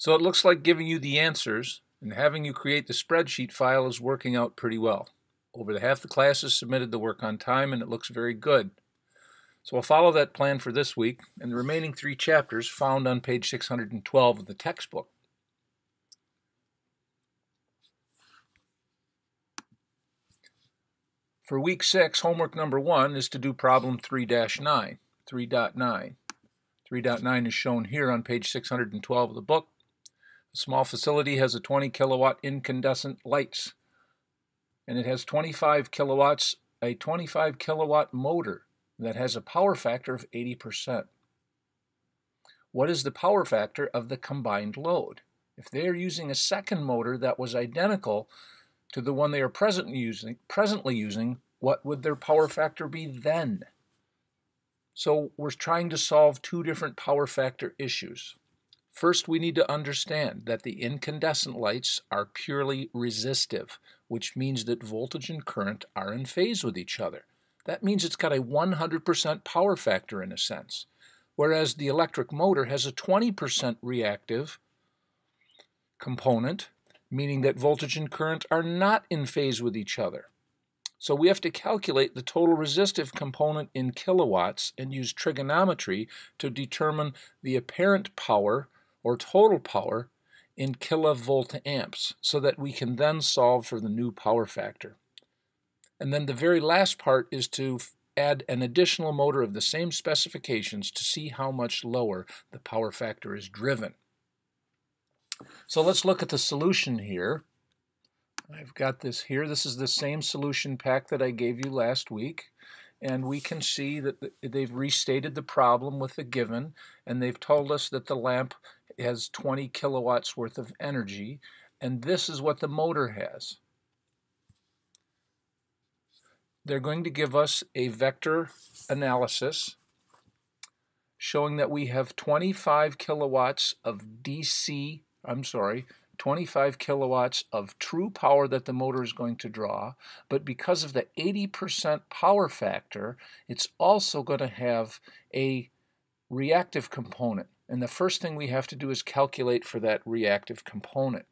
So it looks like giving you the answers and having you create the spreadsheet file is working out pretty well. Over the half the classes submitted the work on time and it looks very good. So I'll follow that plan for this week and the remaining three chapters found on page 612 of the textbook. For week 6, homework number 1 is to do problem 3-9, 3.9. 3.9 is shown here on page 612 of the book. A small facility has a 20 kilowatt incandescent lights and it has 25 kilowatts, a 25 kilowatt motor that has a power factor of 80%. What is the power factor of the combined load? If they are using a second motor that was identical to the one they are presently using, presently using, what would their power factor be then? So we're trying to solve two different power factor issues. First, we need to understand that the incandescent lights are purely resistive, which means that voltage and current are in phase with each other. That means it's got a 100% power factor in a sense, whereas the electric motor has a 20% reactive component, meaning that voltage and current are not in phase with each other. So we have to calculate the total resistive component in kilowatts and use trigonometry to determine the apparent power or total power in kilovolt amps so that we can then solve for the new power factor. And then the very last part is to add an additional motor of the same specifications to see how much lower the power factor is driven. So let's look at the solution here. I've got this here. This is the same solution pack that I gave you last week. And we can see that they've restated the problem with the given, and they've told us that the lamp has 20 kilowatts worth of energy, and this is what the motor has. They're going to give us a vector analysis showing that we have 25 kilowatts of DC, I'm sorry, 25 kilowatts of true power that the motor is going to draw, but because of the 80% power factor, it's also going to have a reactive component. And the first thing we have to do is calculate for that reactive component.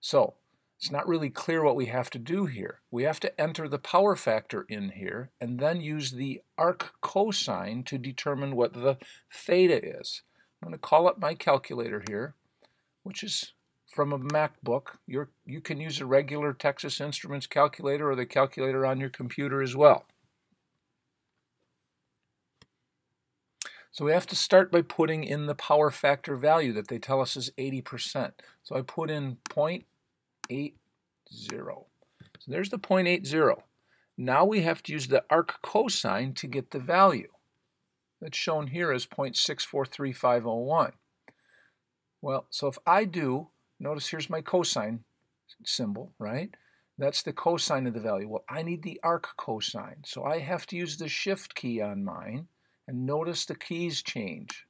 So it's not really clear what we have to do here. We have to enter the power factor in here and then use the arc cosine to determine what the theta is. I'm going to call up my calculator here, which is from a MacBook. You're, you can use a regular Texas Instruments calculator or the calculator on your computer as well. So we have to start by putting in the power factor value that they tell us is 80%. So I put in 0.80. So there's the 0.80. Now we have to use the arc cosine to get the value. That's shown here as 0.643501. Well, so if I do, notice here's my cosine symbol, right? That's the cosine of the value. Well, I need the arc cosine, so I have to use the shift key on mine and notice the keys change.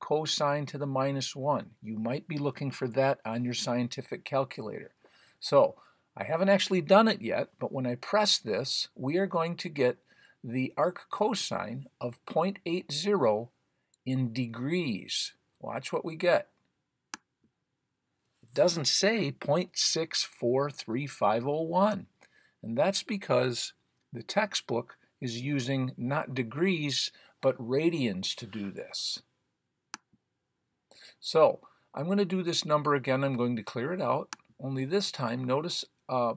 Cosine to the minus 1. You might be looking for that on your scientific calculator. So I haven't actually done it yet, but when I press this, we are going to get the arc cosine of 0.80 in degrees. Watch what we get. Doesn't say 0.643501. And that's because the textbook is using not degrees, but radians to do this. So I'm going to do this number again. I'm going to clear it out. Only this time, notice uh,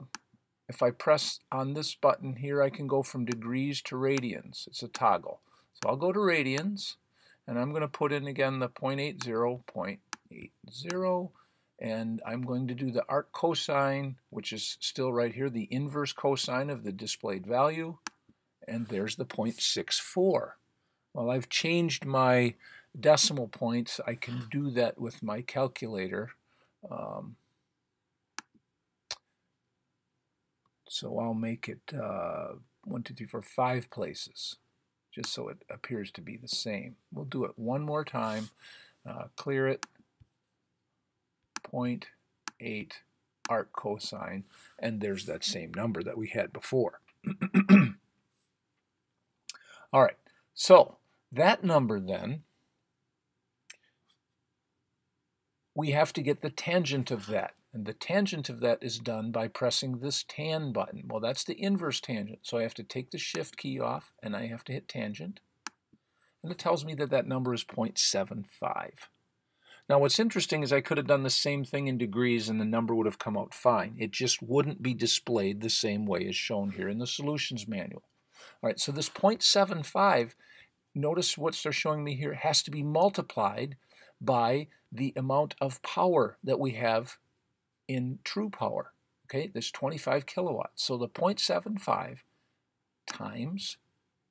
if I press on this button here, I can go from degrees to radians. It's a toggle. So I'll go to radians, and I'm going to put in again the 0.80, 0.80, and I'm going to do the arc cosine, which is still right here, the inverse cosine of the displayed value and there's the 0.64. Well, I've changed my decimal points. I can do that with my calculator. Um, so I'll make it uh, one, two, three, four, five places, just so it appears to be the same. We'll do it one more time. Uh, clear it. 0.8 arc cosine, and there's that same number that we had before. All right, so that number then we have to get the tangent of that. And the tangent of that is done by pressing this tan button. Well, that's the inverse tangent. So I have to take the shift key off and I have to hit tangent. And it tells me that that number is 0.75. Now what's interesting is I could have done the same thing in degrees and the number would have come out fine. It just wouldn't be displayed the same way as shown here in the solutions manual. All right, so this 0.75, notice what they're showing me here, has to be multiplied by the amount of power that we have in true power. Okay, there's 25 kilowatts. So the 0.75 times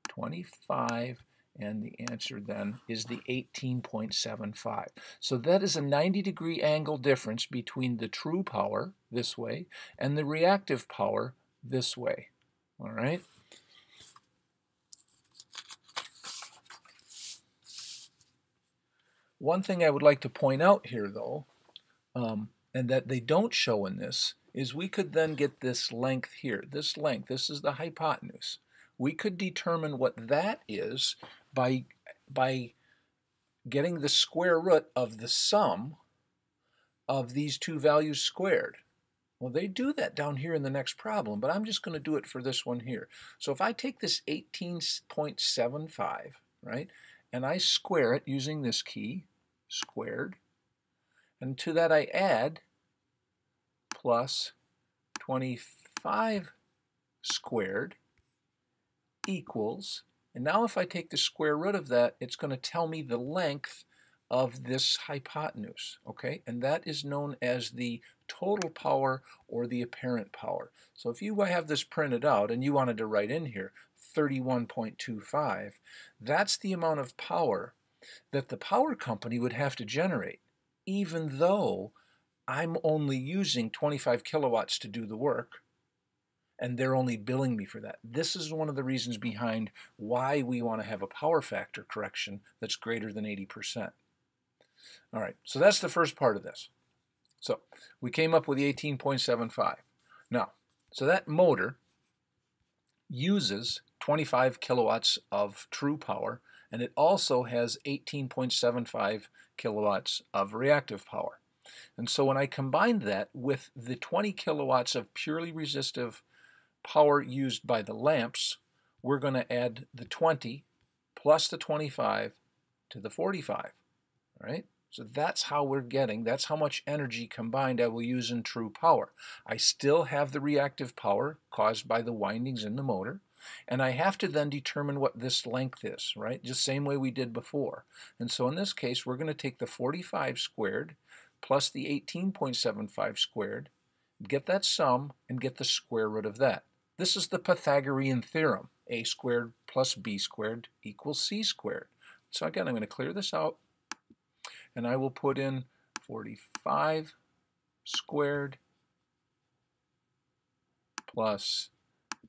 25 and the answer then is the 18.75. So that is a 90 degree angle difference between the true power this way and the reactive power this way. All right. One thing I would like to point out here though, um, and that they don't show in this, is we could then get this length here. This length, this is the hypotenuse. We could determine what that is by, by getting the square root of the sum of these two values squared. Well, they do that down here in the next problem, but I'm just going to do it for this one here. So if I take this 18.75, right, and I square it using this key, squared, and to that I add plus 25 squared equals and now if I take the square root of that, it's going to tell me the length of this hypotenuse, okay? And that is known as the total power or the apparent power. So if you have this printed out and you wanted to write in here 31.25, that's the amount of power that the power company would have to generate, even though I'm only using 25 kilowatts to do the work, and they're only billing me for that. This is one of the reasons behind why we want to have a power factor correction that's greater than 80%. All right, so that's the first part of this. So we came up with the 18.75. Now, so that motor uses 25 kilowatts of true power, and it also has 18.75 kilowatts of reactive power. And so when I combine that with the 20 kilowatts of purely resistive power used by the lamps, we're going to add the 20 plus the 25 to the 45, right? So that's how we're getting, that's how much energy combined I will use in true power. I still have the reactive power caused by the windings in the motor, and I have to then determine what this length is, right? Just same way we did before. And so in this case, we're going to take the 45 squared plus the 18.75 squared, get that sum, and get the square root of that. This is the Pythagorean theorem. a squared plus b squared equals c squared. So again, I'm going to clear this out, and I will put in 45 squared plus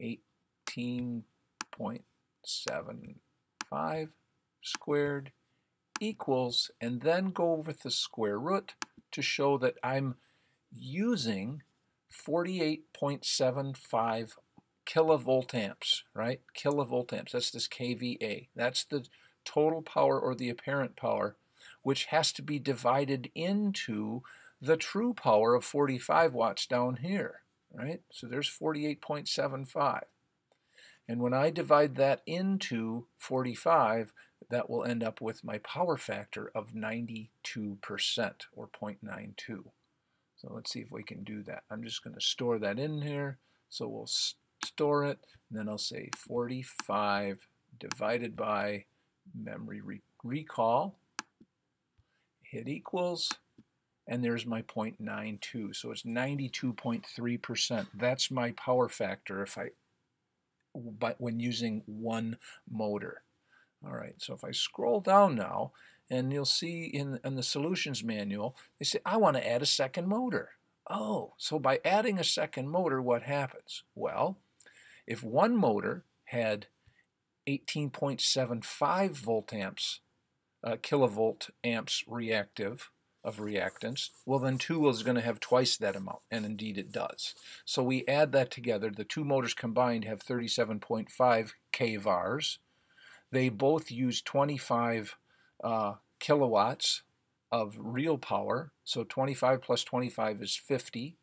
18.75 squared equals, and then go with the square root to show that I'm using 48.75 kilovolt amps, right? Kilovolt amps, that's this kVA. That's the total power or the apparent power, which has to be divided into the true power of 45 watts down here, right? So there's 48.75. And when I divide that into 45, that will end up with my power factor of 92% or 0.92. So let's see if we can do that. I'm just going to store that in here. So we'll store it, and then I'll say 45 divided by memory re recall, hit equals, and there's my 0.92. So it's 92.3%. That's my power factor if I, but when using one motor. All right, so if I scroll down now, and you'll see in, in the solutions manual, they say, I want to add a second motor. Oh, so by adding a second motor, what happens? Well, if one motor had 18.75 volt amps, uh, kilovolt amps reactive of reactance, well then two is going to have twice that amount, and indeed it does. So we add that together. The two motors combined have 37.5 kVARs. They both use 25 uh, kilowatts of real power. So 25 plus 25 is 50,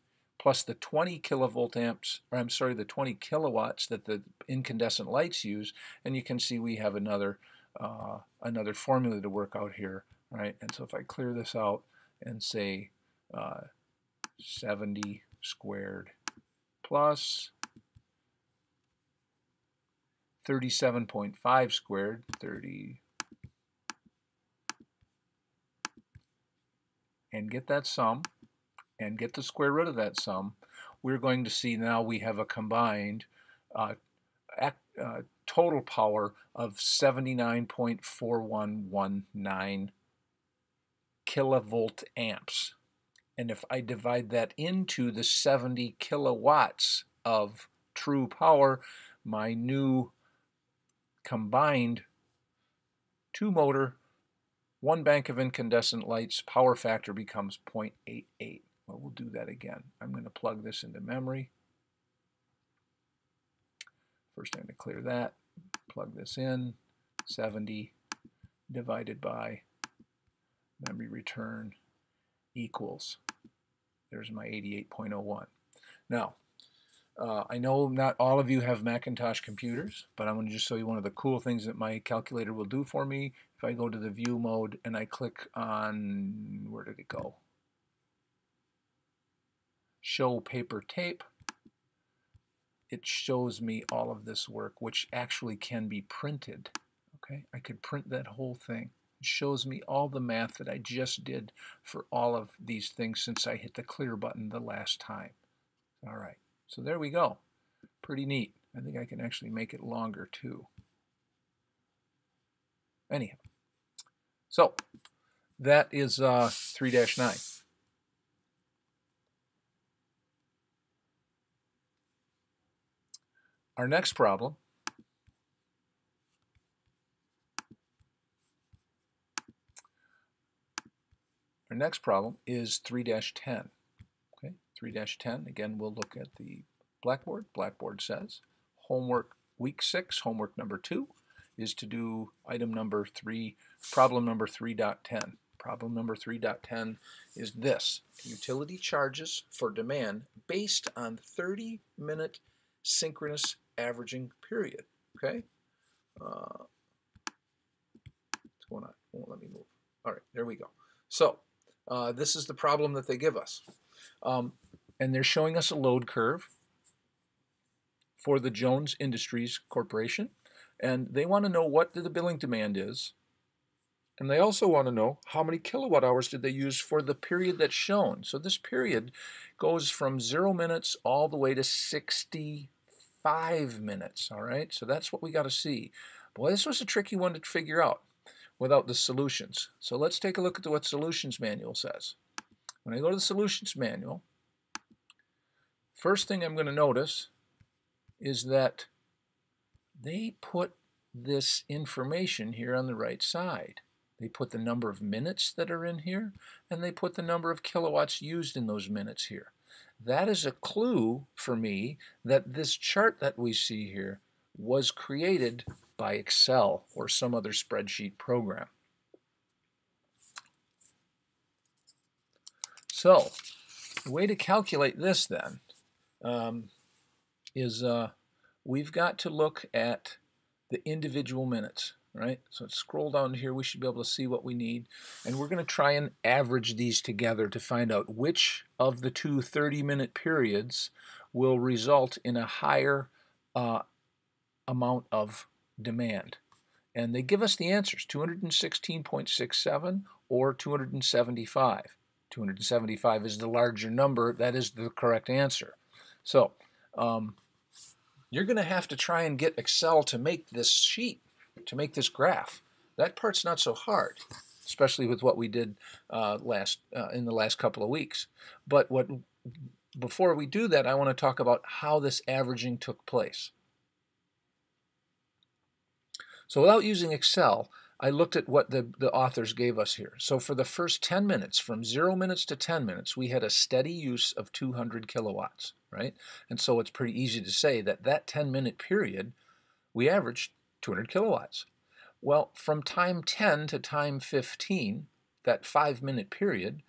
plus the 20 kilovolt amps, or I'm sorry, the 20 kilowatts that the incandescent lights use, and you can see we have another uh, another formula to work out here, right? And so if I clear this out and say uh, 70 squared plus 37.5 squared, 30, and get that sum and get the square root of that sum, we're going to see now we have a combined uh, uh, total power of 79.4119 kilovolt amps. And if I divide that into the 70 kilowatts of true power, my new combined two motor, one bank of incandescent lights power factor becomes 0.88. Well, we'll do that again. I'm going to plug this into memory. First I'm going to clear that, plug this in, 70 divided by memory return equals, there's my 88.01. Now, uh, I know not all of you have Macintosh computers, but I'm going to just show you one of the cool things that my calculator will do for me. If I go to the view mode and I click on, where did it go? Show paper tape. It shows me all of this work, which actually can be printed. Okay, I could print that whole thing. It shows me all the math that I just did for all of these things since I hit the clear button the last time. All right. So there we go. Pretty neat. I think I can actually make it longer too. Anyhow, so that is 3-9. Uh, Our next problem Our next problem is 3-10. Okay, 3-10, again, we'll look at the Blackboard. Blackboard says, homework week 6, homework number 2, is to do item number 3, problem number 3.10. Problem number 3.10 is this, utility charges for demand based on 30-minute synchronous averaging period. Okay? Uh, what's going on? Won't let me move. All right, there we go. So, uh, this is the problem that they give us. Um, and they're showing us a load curve for the Jones Industries Corporation. And they want to know what the billing demand is. And they also want to know how many kilowatt hours did they use for the period that's shown. So this period goes from zero minutes all the way to 65 minutes. All right, so that's what we got to see. Boy, this was a tricky one to figure out without the solutions. So let's take a look at what solutions manual says. When I go to the solutions manual, First thing I'm going to notice is that they put this information here on the right side. They put the number of minutes that are in here, and they put the number of kilowatts used in those minutes here. That is a clue for me that this chart that we see here was created by Excel or some other spreadsheet program. So, the way to calculate this then um, is uh, we've got to look at the individual minutes, right? So scroll down here. We should be able to see what we need. And we're going to try and average these together to find out which of the two 30-minute periods will result in a higher uh, amount of demand. And they give us the answers, 216.67 or 275. 275 is the larger number. That is the correct answer. So um, you're going to have to try and get Excel to make this sheet, to make this graph. That part's not so hard, especially with what we did uh, last uh, in the last couple of weeks. But what before we do that, I want to talk about how this averaging took place. So without using Excel, I looked at what the, the authors gave us here. So for the first 10 minutes, from 0 minutes to 10 minutes, we had a steady use of 200 kilowatts, right? And so it's pretty easy to say that that 10-minute period, we averaged 200 kilowatts. Well, from time 10 to time 15, that five minute period,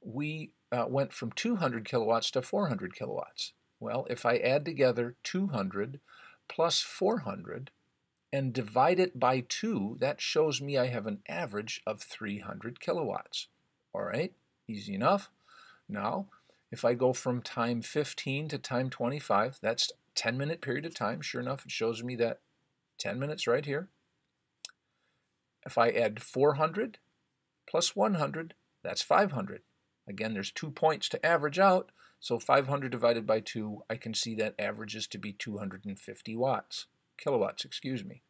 we uh, went from 200 kilowatts to 400 kilowatts. Well, if I add together 200 plus 400 and divide it by 2, that shows me I have an average of 300 kilowatts. All right, easy enough. Now, if I go from time 15 to time 25, that's 10 minute period of time. Sure enough, it shows me that 10 minutes right here. If I add 400 plus 100, that's 500. Again, there's two points to average out, so 500 divided by 2, I can see that averages to be 250 watts, kilowatts, excuse me.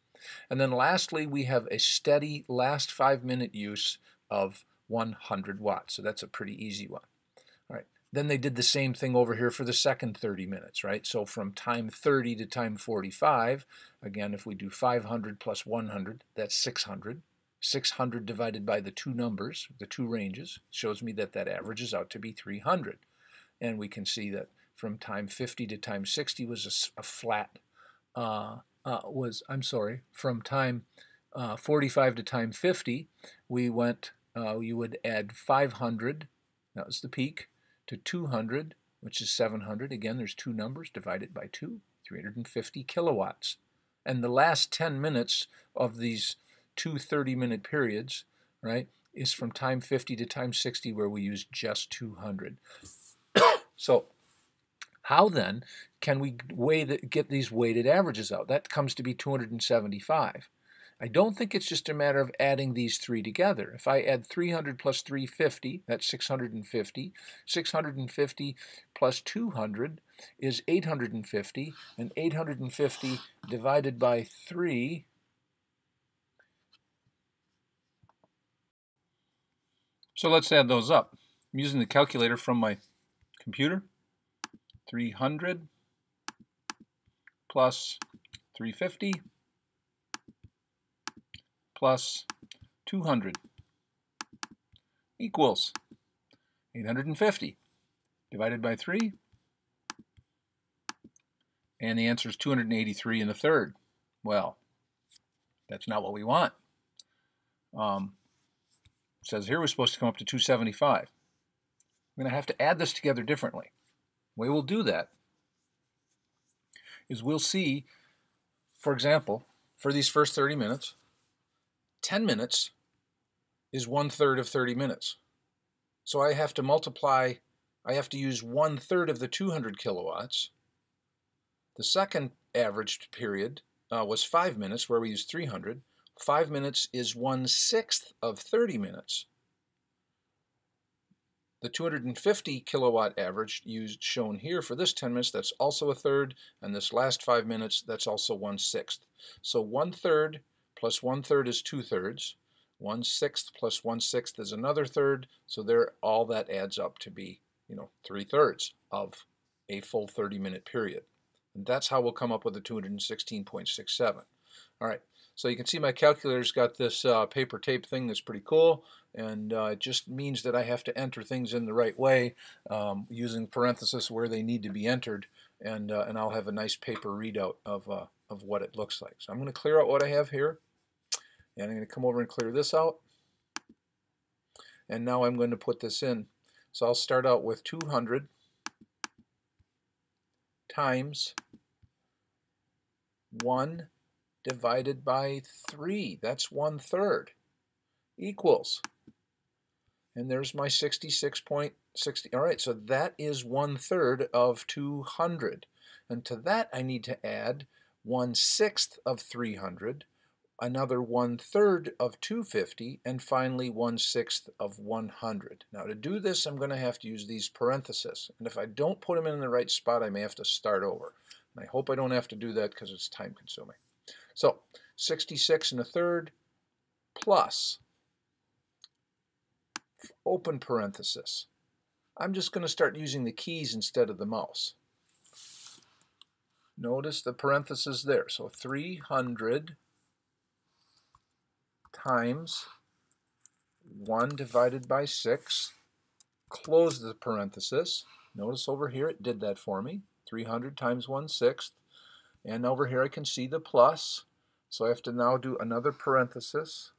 And then lastly, we have a steady last five minute use of 100 watts. So that's a pretty easy one. Then they did the same thing over here for the second 30 minutes, right? So from time 30 to time 45, again, if we do 500 plus 100, that's 600. 600 divided by the two numbers, the two ranges, shows me that that averages out to be 300. And we can see that from time 50 to time 60 was a, a flat, uh, uh, was, I'm sorry, from time uh, 45 to time 50, we went, uh, you would add 500, that was the peak, to 200, which is 700. Again, there's two numbers divided by 2, 350 kilowatts. And the last 10 minutes of these two 30-minute periods, right, is from time 50 to time 60 where we use just 200. so how then can we the, get these weighted averages out? That comes to be 275. I don't think it's just a matter of adding these three together. If I add 300 plus 350, that's 650. 650 plus 200 is 850, and 850 divided by 3 So let's add those up. I'm using the calculator from my computer. 300 plus 350 plus 200 equals 850 divided by 3 and the answer is 283 and a third. Well, that's not what we want. Um, says here we're supposed to come up to 275. I'm going to have to add this together differently. The way we'll do that is we'll see, for example, for these first 30 minutes, 10 minutes is one third of 30 minutes. So I have to multiply, I have to use one third of the 200 kilowatts. The second averaged period uh, was five minutes where we used 300. Five minutes is one sixth of 30 minutes. The 250 kilowatt average used shown here for this 10 minutes, that's also a third, and this last five minutes, that's also one sixth. So one third plus one third is two thirds. One sixth plus one sixth is another third. So there, all that adds up to be, you know, three thirds of a full 30 minute period. And that's how we'll come up with the 216.67. All right, so you can see my calculator's got this uh, paper tape thing that's pretty cool and uh, it just means that I have to enter things in the right way um, using parentheses where they need to be entered and, uh, and I'll have a nice paper readout of, uh, of what it looks like. So I'm going to clear out what I have here and I'm going to come over and clear this out and now I'm going to put this in. So I'll start out with 200 times 1 divided by 3. That's one third equals and there's my 66.60. All right, so that is one third of 200. And to that I need to add one sixth of 300, another one third of 250, and finally one sixth of 100. Now to do this, I'm going to have to use these parentheses. And if I don't put them in the right spot, I may have to start over. And I hope I don't have to do that because it's time consuming. So 66 and a third plus open parenthesis. I'm just going to start using the keys instead of the mouse. Notice the parenthesis there. So 300 times 1 divided by 6, close the parenthesis. Notice over here it did that for me, 300 times 1 sixth. And over here I can see the plus, so I have to now do another parenthesis.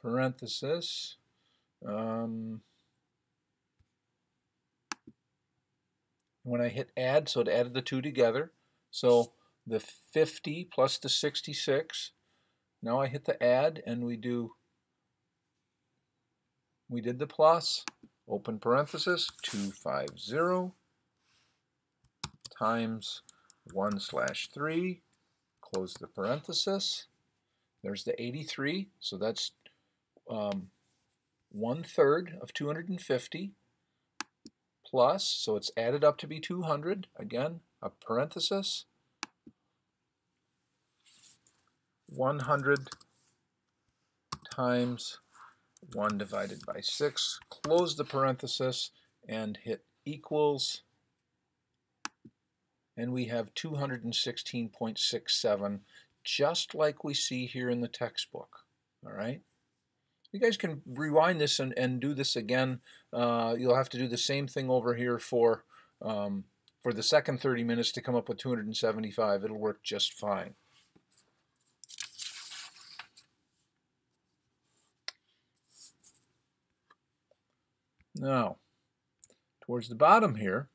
Parenthesis um, when I hit add, so it added the two together. So the 50 plus the 66. Now I hit the add and we do, we did the plus, open parenthesis, 250 times 1 slash 3, close the parenthesis. There's the 83, so that's um, one third of 250 plus, so it's added up to be 200, again, a parenthesis, 100 times 1 divided by 6, close the parenthesis, and hit equals, and we have 216.67, just like we see here in the textbook, all right? You guys can rewind this and, and do this again. Uh, you'll have to do the same thing over here for, um, for the second 30 minutes to come up with 275. It'll work just fine. Now, towards the bottom here,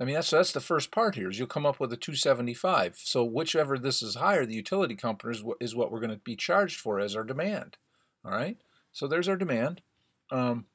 I mean, that's, that's the first part here, is you'll come up with a 275. So whichever this is higher, the utility company is what, is what we're going to be charged for as our demand. All right? So there's our demand. Um,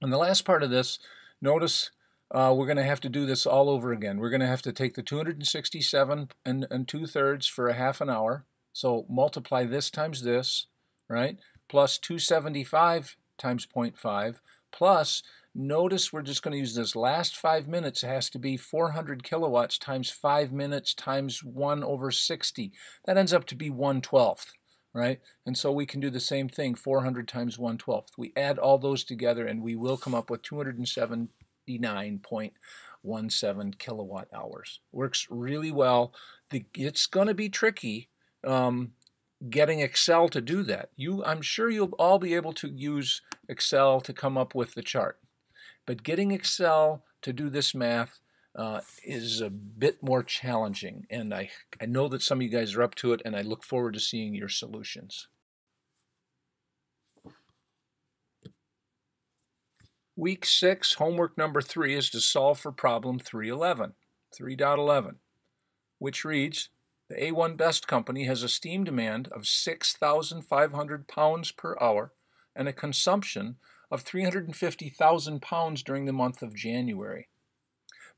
And the last part of this, notice uh, we're going to have to do this all over again. We're going to have to take the 267 and, and two-thirds for a half an hour. So multiply this times this, right? Plus 275 times 0.5, plus notice we're just going to use this last five minutes. It has to be 400 kilowatts times five minutes times 1 over 60. That ends up to be 1 12th right? And so we can do the same thing, 400 times 1 12th. We add all those together and we will come up with 279.17 kilowatt hours. Works really well. The, it's going to be tricky um, getting Excel to do that. You, I'm sure you'll all be able to use Excel to come up with the chart. But getting Excel to do this math uh, is a bit more challenging. And I, I know that some of you guys are up to it, and I look forward to seeing your solutions. Week 6, homework number 3 is to solve for problem 311, 3.11, which reads, the A1 Best Company has a steam demand of 6,500 pounds per hour and a consumption of 350,000 pounds during the month of January.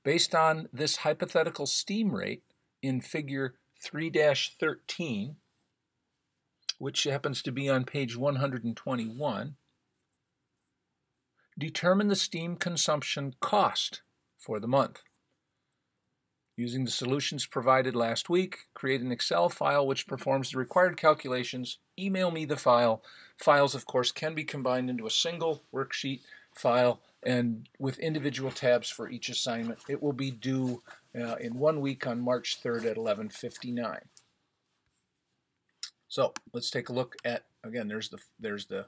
Based on this hypothetical steam rate in figure 3-13, which happens to be on page 121, determine the steam consumption cost for the month. Using the solutions provided last week, create an Excel file which performs the required calculations. Email me the file. Files, of course, can be combined into a single worksheet file and with individual tabs for each assignment. It will be due uh, in one week on March 3rd at 11:59. So let's take a look at again. There's the there's the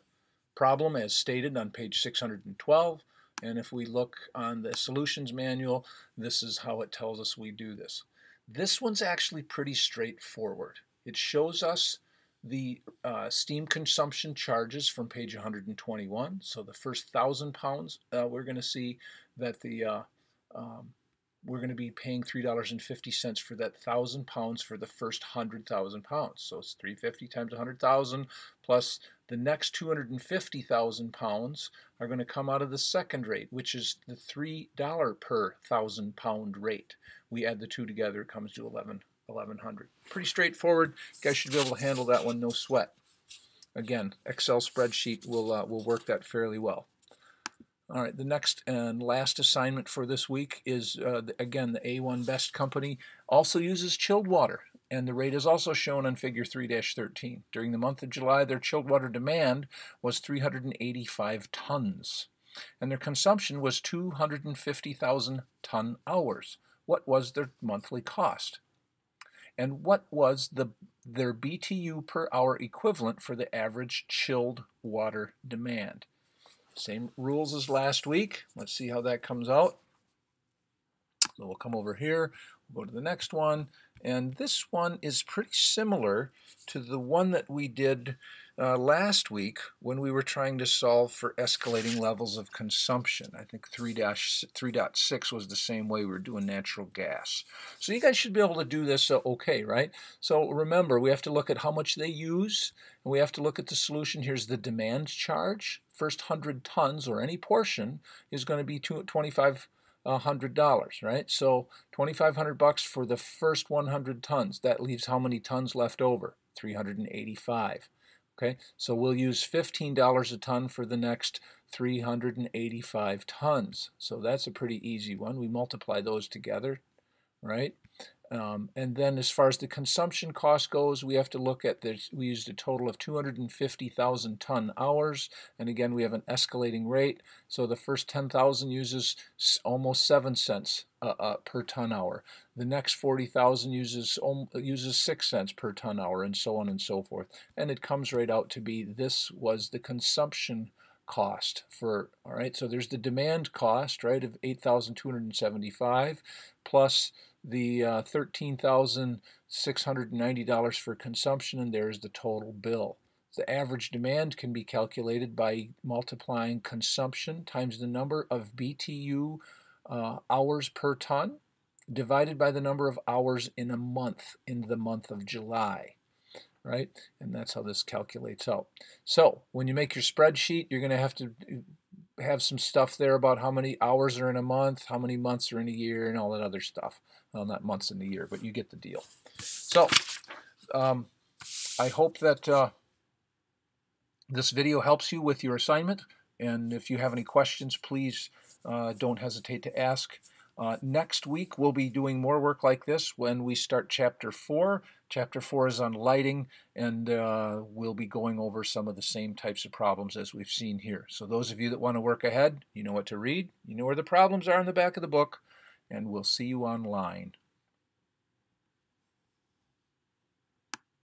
problem as stated on page 612. And if we look on the solutions manual, this is how it tells us we do this. This one's actually pretty straightforward. It shows us the uh, steam consumption charges from page 121. So the first thousand pounds, uh, we're going to see that the uh, um, we're going to be paying three dollars and fifty cents for that thousand pounds for the first hundred thousand pounds. So it's 350 times 100,000 plus the next 250,000 pounds are going to come out of the second rate, which is the three dollar per thousand pound rate. We add the two together, it comes to 11 1100. Pretty straightforward. You guys should be able to handle that one, no sweat. Again, Excel spreadsheet will, uh, will work that fairly well. All right, the next and last assignment for this week is, uh, again, the A1 Best Company also uses chilled water, and the rate is also shown on figure 3-13. During the month of July, their chilled water demand was 385 tons, and their consumption was 250,000 ton hours what was their monthly cost and what was the their BTU per hour equivalent for the average chilled water demand. Same rules as last week. Let's see how that comes out. So we'll come over here, we'll go to the next one, and this one is pretty similar to the one that we did uh, last week when we were trying to solve for escalating levels of consumption. I think 3.6 was the same way we were doing natural gas. So you guys should be able to do this uh, okay, right? So remember, we have to look at how much they use, and we have to look at the solution. Here's the demand charge. First 100 tons or any portion is going to be 25 hundred dollars, right? So 2,500 bucks for the first 100 tons. That leaves how many tons left over? 385. Okay, so we'll use $15 a ton for the next 385 tons. So that's a pretty easy one. We multiply those together, right? Um, and then as far as the consumption cost goes, we have to look at this. We used a total of 250,000 ton hours. And again, we have an escalating rate. So the first 10,000 uses almost 7 cents uh, uh, per ton hour. The next 40,000 uses, um, uses 6 cents per ton hour and so on and so forth. And it comes right out to be this was the consumption cost for all right so there's the demand cost right of 8275 plus the uh, $13,690 for consumption, and there's the total bill. The average demand can be calculated by multiplying consumption times the number of BTU uh, hours per ton divided by the number of hours in a month in the month of July right and that's how this calculates out so when you make your spreadsheet you're going to have to have some stuff there about how many hours are in a month, how many months are in a year, and all that other stuff. Well, not months in the year, but you get the deal. So, um, I hope that uh, this video helps you with your assignment. And if you have any questions, please uh, don't hesitate to ask. Uh, next week, we'll be doing more work like this when we start Chapter 4. Chapter 4 is on lighting, and uh, we'll be going over some of the same types of problems as we've seen here. So those of you that want to work ahead, you know what to read, you know where the problems are in the back of the book, and we'll see you online.